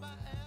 my ass.